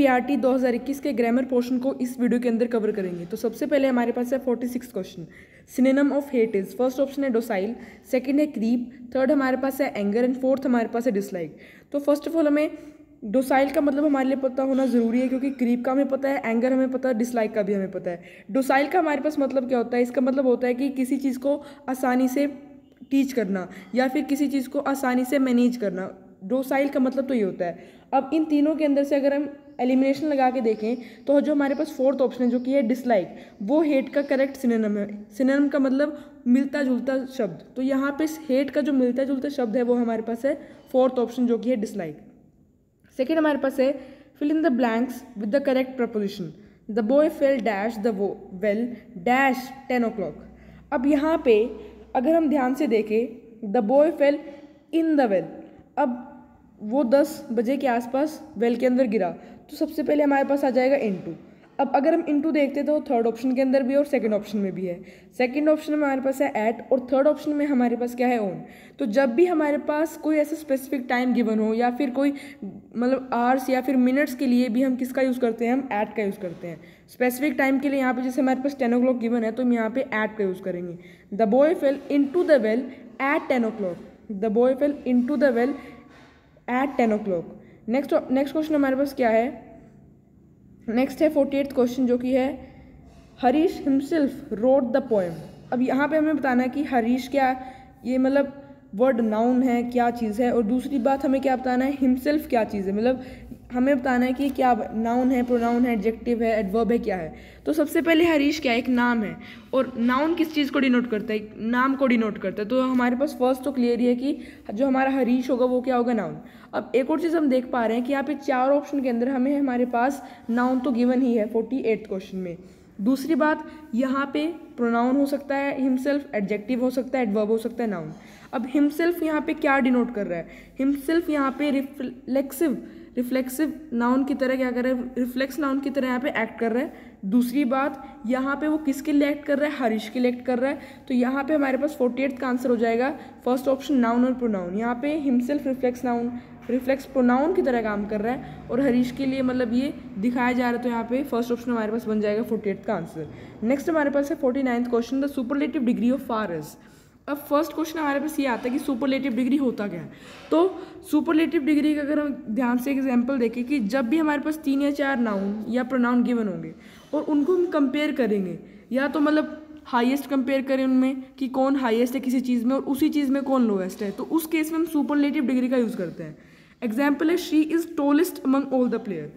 PRT 2021 के grammar portion को इस वीडियो के अंदर कवर करेंगे। तो सबसे पहले हमारे पास है 46 question synonym of hate is first option है डोसाइल सेकंड है क्रीप थर्ड हमारे पास है एंगर एंड फोर्थ हमारे पास है डिसलाइक तो फ़र्स्ट ऑफ़ ऑल हमें डोसाइल का मतलब हमारे लिए पता होना ज़रूरी है क्योंकि क्रीप का हमें पता है एंगर हमें पता है डिसलाइक का भी हमें पता है। डोसाइल का हमारे पास मतलब क्या होता है? इसका मतलब होता है कि किसी चीज़ को आसानी से टीच करना या फिर किसी चीज़ को आसानी से मैनेज करना। डोसाइल का मतलब तो ये होता है। अब इन तीनों के अंदर से अगर हम एलिमिनेशन लगा के देखें तो जो हमारे पास फोर्थ ऑप्शन है, जो कि है डिसलाइक वो हेट का करेक्ट सिनेनम है। सिनेनम का मतलब मिलता जुलता शब्द। तो यहाँ पे हेट का जो मिलता जुलता शब्द है, वो हमारे पास है फोर्थ ऑप्शन जो कि है डिसलाइक सेकेंड हमारे पास है fill in the blanks with the correct preposition the boy fell dash the वो well dash ten o'clock अब यहाँ पे अगर हम ध्यान से देखें the boy fell in the well अब वो दस बजे के आसपास वेल के अंदर गिरा। तो सबसे पहले हमारे पास आ जाएगा इनटू अब अगर हम इनटू देखते तो थर्ड ऑप्शन के अंदर भी और सेकंड ऑप्शन में भी है. सेकंड ऑप्शन में हमारे पास है एट और थर्ड ऑप्शन में हमारे पास क्या है ओन तो जब भी हमारे पास कोई ऐसा स्पेसिफिक टाइम गिवन हो या फिर कोई मतलब आवर्स या फिर मिनट्स के लिए भी हम किसका यूज़ करते हैं? हम एट का यूज़ करते हैं. स्पेसिफिक टाइम के लिए यहाँ पे जैसे हमारे पास टेन ओ क्लॉक गिवन है तो हम यहाँ पे एट का यूज़ करेंगे. The boy fell in the well at ten o'clock the boy fell into the well at ten o'clock next next question हमारे पास क्या है? नेक्स्ट है फोर्टी एट्थ क्वेश्चन जो कि है Harish himself wrote the poem अब यहाँ पे हमें बताना है कि हरीश क्या, ये मतलब वर्ड नाउन है, क्या चीज़ है? और दूसरी बात हमें क्या बताना है? हिमसेल्फ क्या चीज़ है? मतलब हमें बताना है कि क्या नाउन है प्रोनाउन है एडजेक्टिव है एडवर्ब है, क्या है। तो सबसे पहले हरीश क्या है? एक नाम है। और नाउन किस चीज़ को डिनोट करता है? नाम को डिनोट करता है। तो हमारे पास फ़र्स्ट तो क्लियर ही है कि जो हमारा हरीश होगा वो क्या होगा? नाउन अब एक और चीज़ हम देख पा रहे हैं कि यहाँ पे चार ऑप्शन के अंदर हमें हमारे पास नाउन तो गिवन ही है फोर्टी एट्थ क्वेश्चन में। दूसरी बात, यहाँ पे प्रोनाउन हो सकता है हिमसेल्फ एडजेक्टिव हो सकता है एडवर्ब हो सकता है नाउन अब हिमसेल्फ यहाँ पे क्या डिनोट कर रहा है? हिमसेल्फ यहाँ पे रिफ्लेक्सिव रिफ्लेक्सिव नाउन की तरह क्या कर रहा है? रिफ्लेक्स नाउन की तरह यहाँ पे एक्ट कर रहा है। दूसरी बात, यहाँ पे वो किसके लिए एक्ट कर रहा है? हरीश के लिए एक्ट कर रहा है। तो यहाँ पे हमारे पास फोर्टी एट का आंसर हो जाएगा। फ़र्स्ट ऑप्शन नाउन और प्रोनाउन यहाँ पे himself reflex noun reflex pronoun की तरह काम कर रहा है। और हरीश के लिए मतलब ये दिखाया जा रहा है तो यहाँ पे फ़र्स्ट ऑप्शन हमारे पास बन जाएगा फोर्टी एट का आंसर नेक्स्ट हमारे पास है forty ninth question the superlative degree of far is अब फ़र्स्ट क्वेश्चन हमारे पास ये आता है कि सुपरलेटिव डिग्री होता क्या है? तो सुपरलेटिव डिग्री का अगर हम ध्यान से एग्जांपल देखें कि जब भी हमारे पास तीन या चार नाउन या प्रोनाउन गिवन होंगे और उनको हम कंपेयर करेंगे, या तो मतलब हाईएस्ट कंपेयर करें उनमें कि कौन हाईएस्ट है किसी चीज़ में और उसी चीज़ में कौन लोएस्ट है तो उस केस में हम सुपरलेटिव डिग्री का यूज़ करते हैं। एग्ज़ाम्पल है she is tallest among all the player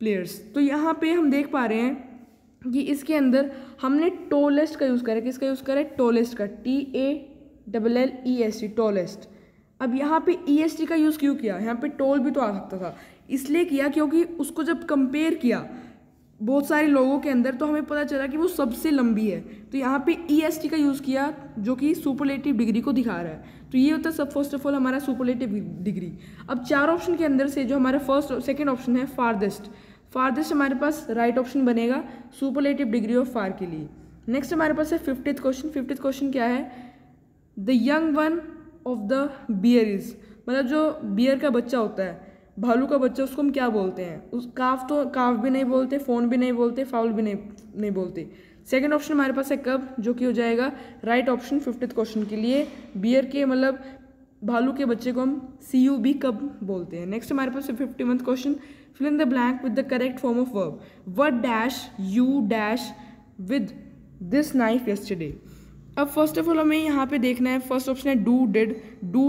players तो यहाँ पे हम देख पा रहे हैं कि इसके अंदर हमने टोलेस्ट का यूज़ करा किसका यूज़ करा है? टोलेस्ट का T A double L E S T tallest अब यहाँ पे ई एस टी का यूज़ क्यों किया? यहाँ पे टोल भी तो आ सकता था। इसलिए किया क्योंकि उसको जब कंपेयर किया बहुत सारे लोगों के अंदर तो हमें पता चला कि वो सबसे लंबी है। तो यहाँ पे ई एस टी का यूज़ किया जो कि सुपरलेटिव डिग्री को दिखा रहा है। तो ये होता है सब फ़र्स्ट ऑफ़ ऑल हमारा सुपरलेटिव डिग्री अब चार ऑप्शन के अंदर से जो हमारा फ़र्स्ट सेकेंड ऑप्शन है फारदेस्ट फारदेस्ट हमारे पास राइट ऑप्शन बनेगा सुपरलेटिव डिग्री ऑफ़ फार के लिए। नेक्स्ट हमारे पास है फिफ्थ क्वेश्चन फिफ्थ क्वेश्चन क्या है? The young one of the bear is मतलब जो बियर का बच्चा होता है, भालू का बच्चा, उसको हम क्या बोलते हैं? उस काफ तो काफ भी नहीं बोलते फ़ोन भी नहीं बोलते फाउल भी नहीं नहीं बोलते। सेकेंड ऑप्शन हमारे पास है कब जो कि हो जाएगा राइट ऑप्शन फिफ्थ क्वेश्चन के लिए बियर के मतलब भालू के बच्चे को हम सी यू बी कब बोलते हैं। नेक्स्ट हमारे पास है fifty month question fill in the blank with the correct form of verb what dash you dash with this knife yesterday अब फ़र्स्ट ऑफ़ ऑल हमें यहाँ पे देखना है फ़र्स्ट ऑप्शन है do did do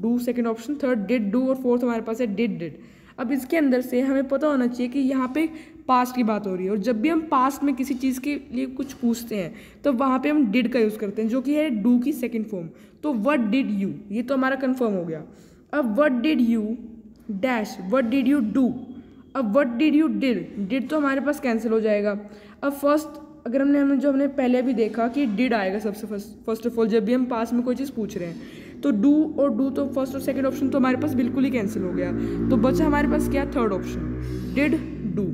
do second option third did do और fourth हमारे पास है डिड डिड अब इसके अंदर से हमें पता होना चाहिए कि यहाँ पे पास्ट की बात हो रही है और जब भी हम पास्ट में किसी चीज़ के लिए कुछ पूछते हैं तो वहाँ पे हम डिड का यूज़ करते हैं, जो कि है डू की सेकेंड फॉर्म तो वट डिड यू ये तो हमारा कन्फर्म हो गया. अब what did you dash what did you do अब what did you did did तो हमारे पास कैंसिल हो जाएगा. अब फ़र्स्ट अगर हमने हमें जो हमने पहले भी देखा कि डिड आएगा सबसे फ़र्स्ट फ़र्स्ट ऑफ़ ऑल जब भी हम पास में कोई चीज़ पूछ रहे हैं तो डू और डू तो फ़र्स्ट और सेकेंड ऑप्शन तो हमारे पास बिल्कुल ही कैंसिल हो गया। तो बचा हमारे पास क्या? थर्ड ऑप्शन डिड डू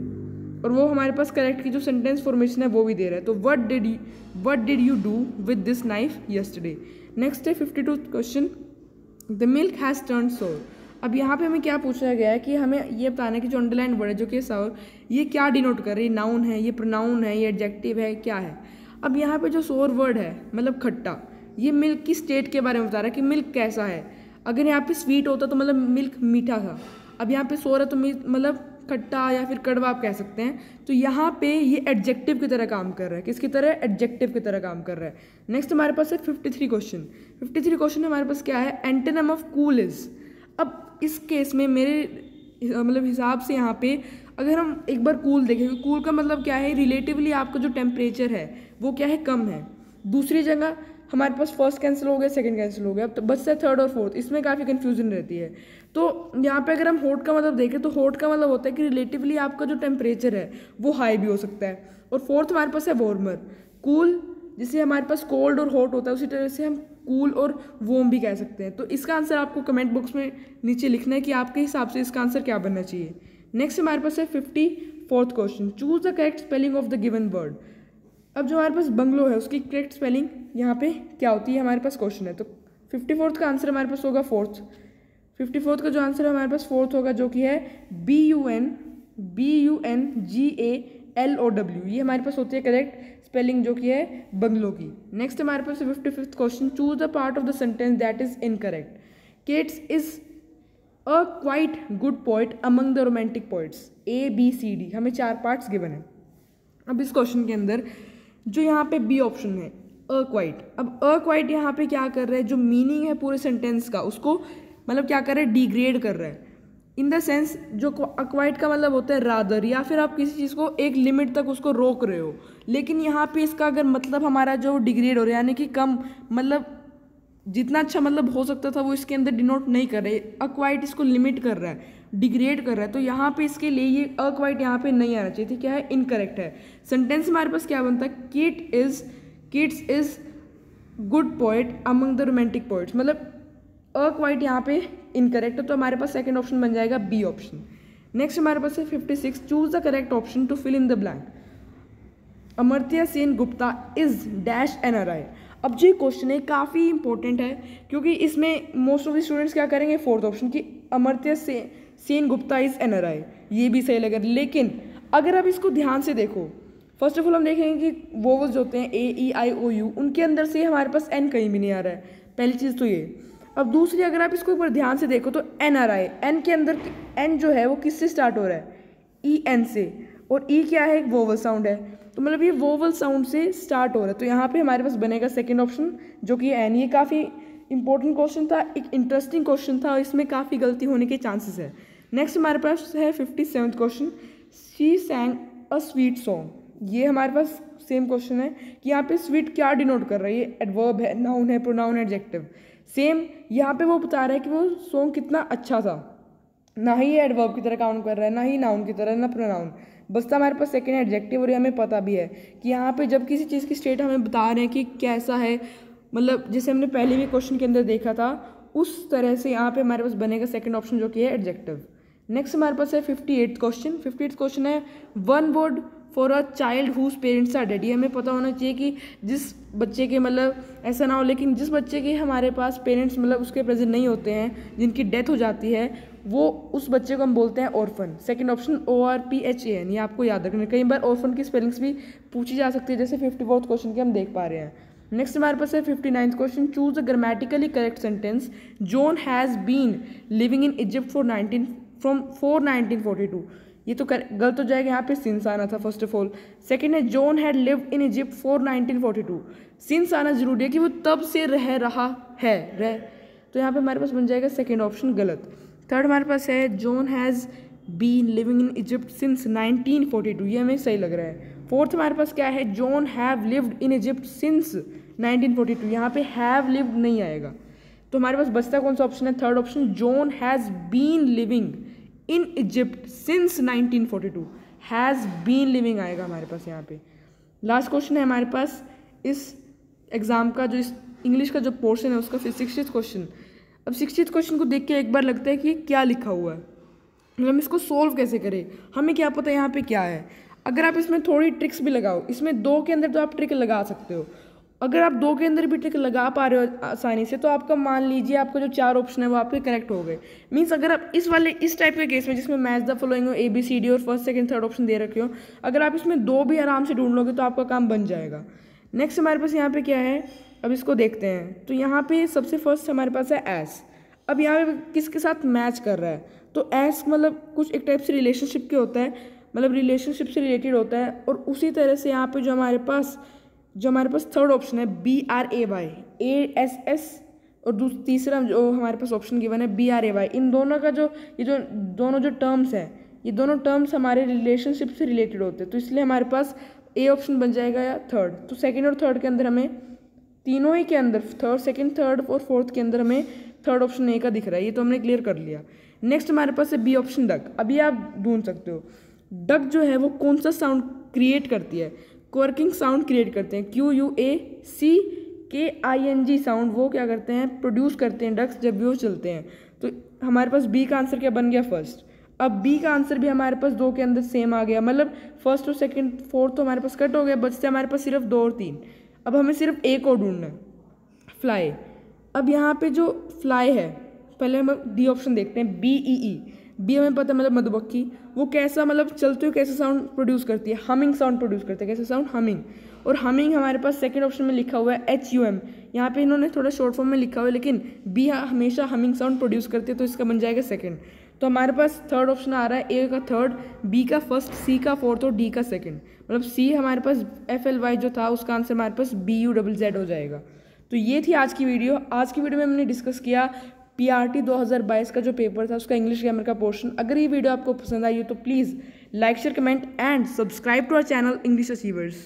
और वो हमारे पास करेक्ट की जो सेंटेंस फॉर्मेशन है, वो भी दे रहा है। तो what did what did you do with this knife yesterday next है fifty two question the milk has turn sour अब यहाँ पे हमें क्या पूछा गया है कि हमें ये बताना है कि जो अंडरलाइन वर्ड है, जो कि सर ये क्या डिनोट कर रही है? नाउन है, ये प्रोनाउन है, ये एडजेक्टिव है, क्या है? अब यहाँ पे जो सोर वर्ड है मतलब खट्टा, ये मिल्क की स्टेट के बारे में बता रहा है कि मिल्क कैसा है? अगर यहाँ पे स्वीट होता तो मतलब मिल्क मीठा था। अब यहाँ पे सोर है तो मतलब खट्टा या फिर कड़वा आप कह सकते हैं। तो यहाँ पे ये एडजेक्टिव की तरह काम कर रहा है। किसकी तरह? एडजेक्टिव की तरह काम कर रहा है। नेक्स्ट हमारे पास है fifty three question fifty three question हमारे पास क्या है? एंटेनम ऑफ़ कूल इज़ इस केस में मेरे मतलब हिसाब से यहाँ पे अगर हम एक बार कूल देखें कूल का मतलब क्या है, रिलेटिवली आपका जो टेम्परेचर है, वो क्या है, कम है। दूसरी जगह हमारे पास फ़र्स्ट कैंसिल हो गया, सेकंड कैंसिल हो गया अब तो बचता है थर्ड और फोर्थ, इसमें काफ़ी कन्फ्यूज़न रहती है। तो यहाँ पे अगर हम होट का मतलब देखें तो होट का मतलब होता है कि रिलेटिवली आपका जो टेम्परेचर है, वो हाई भी हो सकता है। और फोर्थ हमारे पास है वॉर्मर कूल, जिसे हमारे पास कोल्ड और हॉट होता है, उसी तरह से हम कूल और वोम भी कह सकते हैं। तो इसका आंसर आपको कमेंट बॉक्स में नीचे लिखना है कि आपके हिसाब से इसका आंसर क्या बनना चाहिए। नेक्स्ट हमारे पास है fifty fourth question choose the correct spelling of the given word अब जो हमारे पास बंगलो है, उसकी करेक्ट स्पेलिंग यहाँ पे क्या होती है? हमारे पास क्वेश्चन है। तो फिफ्टी फोर्थ का आंसर हमारे पास होगा फोर्थ फिफ्टी फोर्थ का जो आंसर है हमारे पास फोर्थ होगा, जो कि है B U N B U N G A L O W ये हमारे पास होती है करेक्ट स्पेलिंग जो कि है बंगलो की। नेक्स्ट हमारे पास fifty fifth question choose the part of the sentence that is incorrect Keats is a quite good poet among the romantic poets A B C D हमें चार पार्ट्स गिवन है। अब इस क्वेश्चन के अंदर, जो यहाँ पे बी ऑप्शन है अ क्वाइट अब अ क्वाइट यहाँ पे क्या कर रहा है? जो मीनिंग है पूरे सेंटेंस का, उसको मतलब क्या कर रहा है? डिग्रेड कर रहा है। इन द सेंस जो अक्वाइट का मतलब होता है रादर या फिर आप किसी चीज़ को एक लिमिट तक उसको रोक रहे हो। लेकिन यहाँ पे इसका अगर मतलब हमारा जो डिग्रेड हो रहा है, यानी कि कम मतलब जितना अच्छा मतलब हो सकता था, वो इसके अंदर डिनोट नहीं कर रहे। अक्वाइट इसको लिमिट कर रहा है डिग्रेड कर रहा है। तो यहाँ पे इसके लिए ये अक्वाइट यहाँ पे नहीं आना चाहिए। थी क्या है इनकरेक्ट है। सेंटेंस हमारे पास क्या बनता है? Keats is Keats is good poet among the romantic poets मतलब अक्वाइट यहाँ पे इनकरेक्ट है तो हमारे पास सेकेंड ऑप्शन बन जाएगा बी ऑप्शन नेक्स्ट हमारे पास है fifty six choose the correct option to fill in the blank Amartya Sen Gupta is dash N R I अब जो क्वेश्चन है काफ़ी इंपॉर्टेंट है, क्योंकि इसमें मोस्ट ऑफ़ द स्टूडेंट्स क्या करेंगे? फोर्थ ऑप्शन की अमर्त्य से, Sen Gupta is N R I ये भी सही लगा लेकिन अगर आप इसको ध्यान से देखो फ़र्स्ट ऑफ़ ऑल हम देखेंगे कि वो जो होते हैं ए ई आई ओ यू उनके अंदर से हमारे पास एन कहीं भी नहीं आ रहा है। पहली चीज़ तो ये अब दूसरी, अगर आप इसको ऊपर ध्यान से देखो तो एन आर आई एन के अंदर एन जो है वो किससे स्टार्ट हो रहा है? ई e एन से। और ई e क्या है? एक वोवल साउंड है। तो मतलब ये वोवल साउंड से स्टार्ट हो रहा है। तो यहाँ पे हमारे पास बनेगा सेकेंड ऑप्शन जो कि एन ये काफ़ी इंपॉर्टेंट क्वेश्चन था, एक इंटरेस्टिंग क्वेश्चन था, और इसमें काफ़ी गलती होने के चांसेस है। नेक्स्ट हमारे पास है fifty seventh question she sang a sweet song ये हमारे पास सेम क्वेश्चन है कि यहाँ पे स्वीट क्या डिनोट कर रहा है? ये एडवर्ब है नाउन है प्रोनाउन एडजेक्टिव सेम यहाँ पे वो बता रहा है कि वो सॉन्ग कितना अच्छा था। ना ही एडवर्ब की तरह काउंट कर रहा है, ना ही नाउन की तरह, ना प्रोनाउन बस तो हमारे पास सेकेंड एडजेक्टिव और ये हमें पता भी है कि यहाँ पे जब किसी चीज़ की स्टेट हमें बता रहे हैं कि कैसा है मतलब जैसे हमने पहले भी क्वेश्चन के अंदर देखा था, उस तरह से यहाँ पे हमारे पास बनेगा सेकेंड ऑप्शन जो कि है एडजेक्टिव नेक्स्ट हमारे पास है fifty eighth question fifty eighth question है one word for a child whose parents are dead हमें पता होना चाहिए कि जिस बच्चे के मतलब ऐसा ना हो, लेकिन जिस बच्चे के हमारे पास पेरेंट्स मतलब उसके प्रेजेंट नहीं होते हैं, जिनकी डेथ हो जाती है, वो उस बच्चे को हम बोलते हैं orphan second option O R P H A N ये आपको याद रखना कई बार ऑर्फन की स्पेलिंग्स भी पूछी जा सकती है, जैसे फिफ्टी फोर्थ क्वेश्चन के हम देख पा रहे हैं। नेक्स्ट हमारे पास है fifty ninth question choose a grammatically correct sentence John has been living in Egypt for nineteen from for nineteen forty two ये तो गलत हो जाएगा यहाँ पे सिंस आना था फ़र्स्ट ऑफ़ ऑल सेकेंड है John had live in Egypt for nineteen forty two since आना ज़रूरी है कि वो तब से रह रहा है, रह. तो यहाँ पे हमारे पास बन जाएगा सेकेंड ऑप्शन गलत. थर्ड हमारे पास है John has been living in Egypt since 1942 ये हमें सही लग रहा है. फोर्थ हमारे पास क्या है? John have lived in Egypt since 1942 यहाँ पे हैव लिव्ड नहीं आएगा. तो हमारे पास बचता कौन सा ऑप्शन है? Third option John has been living in Egypt since 1942 has been living आएगा हमारे पास यहाँ पे। लास्ट क्वेश्चन है हमारे पास। इस एग्ज़ाम का जो इस इंग्लिश का जो पोर्शन है, उसका फिर सिक्सटी क्वेश्चन। अब सिक्सटी क्वेश्चन को देख के एक बार लगता है कि क्या लिखा हुआ है। मतलब हम इसको सोल्व कैसे करें? हमें क्या पता यहाँ पे क्या है? अगर आप इसमें थोड़ी ट्रिक्स भी लगाओ, इसमें दो के अंदर तो आप ट्रिक लगा सकते हो। अगर आप दो के अंदर भी टिक लगा पा रहे हो आसानी से तो आपका मान लीजिए आपका जो चार ऑप्शन है वो आपके करेक्ट हो गए। मीन्स अगर आप इस वाले, इस टाइप के केस में जिसमें मैच द फॉलोइंग हो ए बी सी डी और फ़र्स्ट सेकंड थर्ड ऑप्शन दे रखे हो, अगर आप इसमें दो भी आराम से ढूंढ लोगे तो आपका काम बन जाएगा। नेक्स्ट हमारे पास यहाँ पे क्या है? अब इसको देखते हैं। तो यहाँ पे सबसे फ़र्स्ट हमारे पास है एस अब यहाँ पे किसके साथ मैच कर रहा है? तो एस मतलब कुछ एक टाइप से रिलेशनशिप के होता है मतलब रिलेशनशिप से रिलेटेड होता है, और उसी तरह से यहाँ पे जो हमारे पास जो हमारे पास थर्ड ऑप्शन है B R A Y A S S और तीसरा जो हमारे पास ऑप्शन गिवन है बी आर ए वाई इन दोनों का जो, ये जो, दोनों जो टर्म्स हैं, ये दोनों टर्म्स हमारे रिलेशनशिप से रिलेटेड होते हैं। तो इसलिए हमारे पास ए ऑप्शन बन जाएगा या थर्ड तो सेकेंड और थर्ड के अंदर हमें, तीनों ही के अंदर थर्ड सेकेंड थर्ड और फोर्थ के अंदर हमें थर्ड ऑप्शन ए का दिख रहा है। ये तो हमने क्लियर कर लिया। नेक्स्ट हमारे पास है बी ऑप्शन डक अभी आप ढूंढ सकते हो। डक जो है वो कौन सा साउंड क्रिएट करती है? क्वर्किंग साउंड क्रिएट करते हैं। क्यू यू ए सी के आई एन जी साउंड वो क्या करते हैं? प्रोड्यूस करते हैं डक्स जब भी वो चलते हैं। तो हमारे पास बी का आंसर क्या बन गया फ़र्स्ट अब बी का आंसर भी हमारे पास दो के अंदर सेम आ गया। मतलब फ़र्स्ट और सेकंड फोर्थ तो हमारे पास कट हो गया बचते हमारे पास सिर्फ़ दो और तीन। अब हमें सिर्फ़ एक और ढूंढना है। फ्लाई अब यहाँ पे जो फ्लाई है, पहले हम डी ऑप्शन देखते हैं। बी ई ई बी हमें पता मतलब मधुमक्खी वो कैसा मतलब चलते हुए कैसा साउंड प्रोड्यूस करती है? हमिंग साउंड प्रोड्यूस करती है। कैसा साउंड हमिंग और हमिंग हमारे पास सेकंड ऑप्शन में लिखा हुआ है एच यू एम यहाँ पे इन्होंने थोड़ा शॉर्ट फॉर्म में लिखा हुआ है, लेकिन बी हमेशा हमिंग साउंड प्रोड्यूस करती है तो इसका बन जाएगा सेकंड तो हमारे पास थर्ड ऑप्शन आ रहा है ए का थर्ड बी का फ़र्स्ट सी का फोर्थ और डी का सेकंड मतलब सी हमारे पास एफ़ एल वाई जो था, उसका आंसर हमारे पास बी यू डबल जेड हो जाएगा. तो ये थी आज की वीडियो आज की वीडियो में हमने डिस्कस किया पीआरटी 2022 का जो पेपर था, उसका इंग्लिश ग्रामर का पोर्शन अगर ये वीडियो आपको पसंद आई हो तो please like share comment and subscribe to our channel English achievers